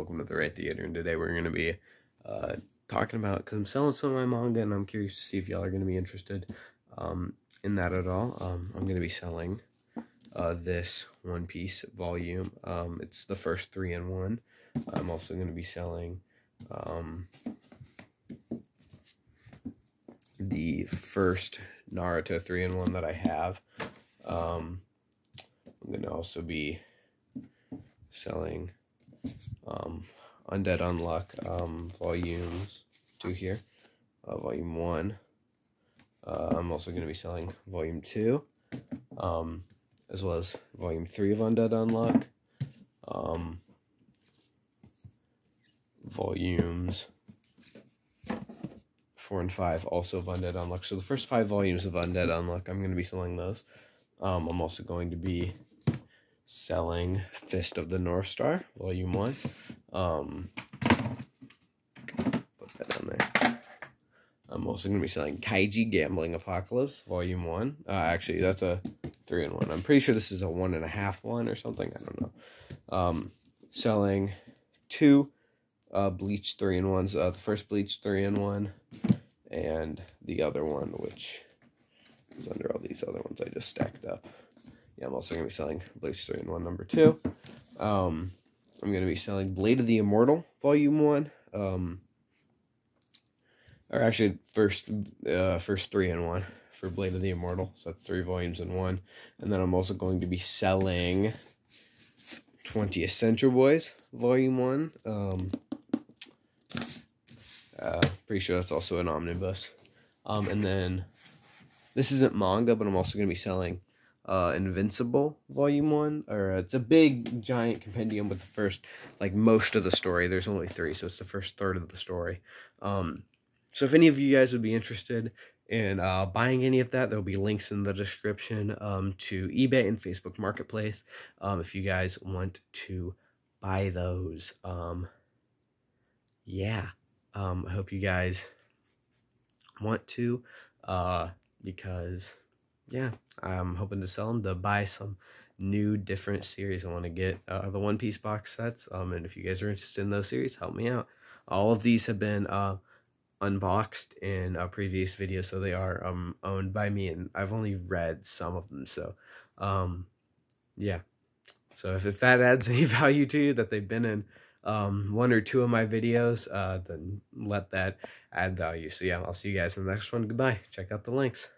welcome to the Wright Theater. And today we're going to be uh, talking about, because I'm selling some of my manga and I'm curious to see if y'all are going to be interested um, in that at all. Um, I'm going to be selling uh, this One Piece volume. Um, it's the first three in one. I'm also going to be selling um, the first Naruto three in one that I have. Um, I'm going to also be selling um, Undead Unluck um, volumes two here, uh, volume one. Uh, I'm also going to be selling volume two, um, as well as volume three of Undead Unluck. Um, volumes four and five also of Undead Unluck. So the first five volumes of Undead Unluck, I'm going to be selling those. Um, I'm also going to be selling Fist of the North Star, Volume 1. Um, put that down there. I'm also going to be selling Kaiji Gambling Apocalypse, Volume 1. Uh, actually, that's a 3 in 1. I'm pretty sure this is a one and a half one or something. I don't know. Um, selling two uh, Bleach 3 in 1s. Uh, the first Bleach 3 in 1 and the other one, which is under all these other ones I just stacked up yeah, I'm also going to be selling Bleach 3 in 1 number 2. Um, I'm going to be selling Blade of the Immortal Volume 1. Um, or actually, first, uh, first 3 in 1 for Blade of the Immortal. So that's three volumes in one. And then I'm also going to be selling 20th Century Boys Volume 1. Um, uh, pretty sure that's also an omnibus. Um, and then this isn't manga, but I'm also going to be selling uh, Invincible Volume 1. Or uh, it's a big, giant compendium with the first, like, most of the story. There's only three, so it's the first third of the story. Um, so if any of you guys would be interested in uh, buying any of that, there'll be links in the description um, to eBay and Facebook Marketplace um, if you guys want to buy those. Um, yeah, um, I hope you guys want to uh, because yeah, I'm hoping to sell them to buy some new different series. I want to get uh, the One Piece box sets. Um, and if you guys are interested in those series, help me out. All of these have been uh, unboxed in a previous video, so they are um owned by me, and I've only read some of them. So, um, yeah. So if, if that adds any value to you that they've been in um one or two of my videos, uh, then let that add value. So yeah, I'll see you guys in the next one. Goodbye. Check out the links.